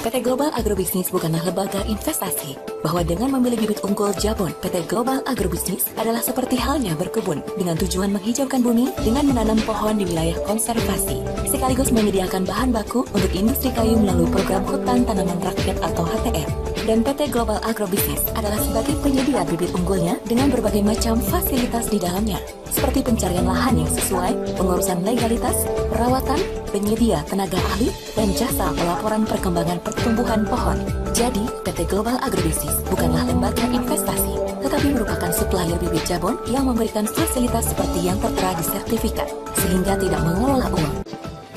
PT Global Agrobisnis bukanlah lembaga investasi. Bahwa dengan memilih bibit unggul Jabon, PT Global Agrobisnis adalah seperti halnya berkebun dengan tujuan menghijaukan bumi dengan menanam pohon di wilayah konservasi, sekaligus menyediakan bahan baku untuk industri kayu melalui program hutan tanaman rakyat atau HTR. Dan PT Global Agrobisnis adalah sebagai penyedia bibit unggulnya dengan berbagai macam fasilitas di dalamnya, seperti pencarian lahan yang sesuai, pengurusan legalitas, perawatan, penyedia tenaga ahli, dan jasa pelaporan perkembangan pertumbuhan pohon. Jadi, PT Global Agrobisnis bukanlah lembaga investasi, tetapi merupakan supplier bibit jabon yang memberikan fasilitas seperti yang tertera di sertifikat, sehingga tidak mengelola uang.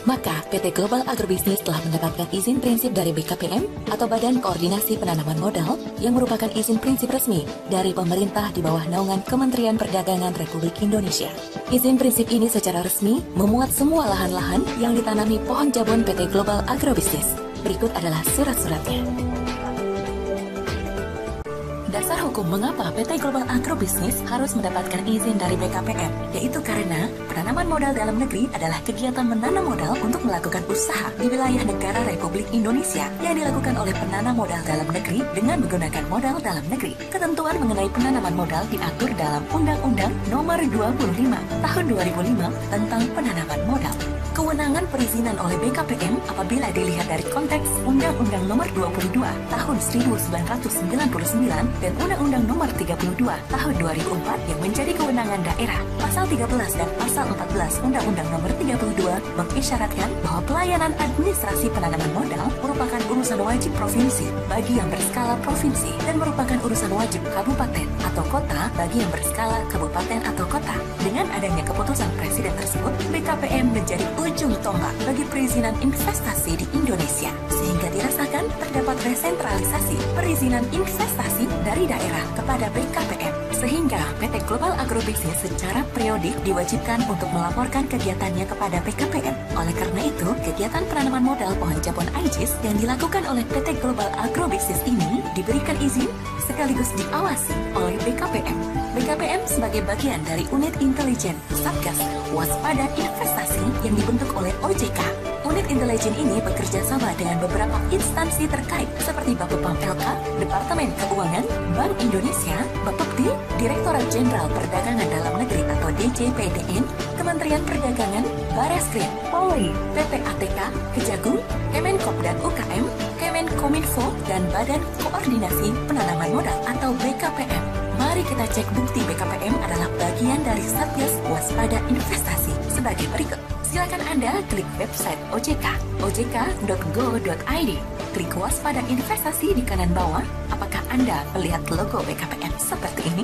Maka, PT Global Agrobisnis telah mendapatkan izin prinsip dari BKPM atau Badan Koordinasi Penanaman Modal yang merupakan izin prinsip resmi dari pemerintah di bawah naungan Kementerian Perdagangan Republik Indonesia. Izin prinsip ini secara resmi memuat semua lahan-lahan yang ditanami pohon jabon PT Global Agrobisnis. Berikut adalah surat-suratnya. Dasar hukum mengapa PT Global Agrobisnis harus mendapatkan izin dari BKPM, yaitu karena penanaman modal dalam negeri adalah kegiatan menanam modal untuk melakukan usaha di wilayah negara Republik Indonesia yang dilakukan oleh penanam modal dalam negeri dengan menggunakan modal dalam negeri. Ketentuan mengenai penanaman modal diatur dalam Undang-Undang Nomor 25 Tahun 2005 tentang penanaman modal. Kewenangan perizinan oleh BKPM apabila dilihat dari konteks Undang-Undang Nomor 22 Tahun 1999 dan Undang-Undang Nomor 32 Tahun 2004 yang menjadi kewenangan daerah. Pasal 13 dan Pasal 14 Undang-Undang Nomor 32 mengisyaratkan bahwa pelayanan administrasi penanaman modal merupakan urusan wajib provinsi bagi yang berskala provinsi dan merupakan urusan wajib kabupaten atau kota bagi yang berskala kabupaten atau kota. Dengan adanya keputusan Presiden tersebut, BKPM menjadi ujung tombak bagi perizinan investasi di Indonesia, sehingga dirasakan terdapat resentralisasi perizinan investasi dari daerah kepada BKPM, sehingga PT Global Agrobisnis secara periodik diwajibkan untuk melaporkan kegiatannya kepada BKPM. Oleh karena itu, kegiatan penanaman modal pohon jabon Aegis yang dilakukan oleh PT Global Agrobisnis ini diberikan izin sekaligus diawasi oleh BKPM. BKPM sebagai bagian dari unit intelijen Satgas Waspada Investasi yang dibentuk oleh OJK. Unit intelijen ini bekerja sama dengan beberapa instansi terkait seperti Bapepam LK, Departemen Keuangan, Bank Indonesia, Bapepti, Direktorat Jenderal Perdagangan Dalam Negeri atau DJPDN, Kementerian Perdagangan, Bareskrim, Polri, PPATK, Kejagung, Kemenkop dan UKM, Kemenkominfo, dan Badan Koordinasi Penanaman Modal atau BKPM. Mari kita cek bukti BKPM adalah bagian dari Satgas Waspada Investasi sebagai berikut. Silakan Anda klik website OJK, ojk.go.id. Klik waspada investasi di kanan bawah. Apakah Anda melihat logo BKPM seperti ini?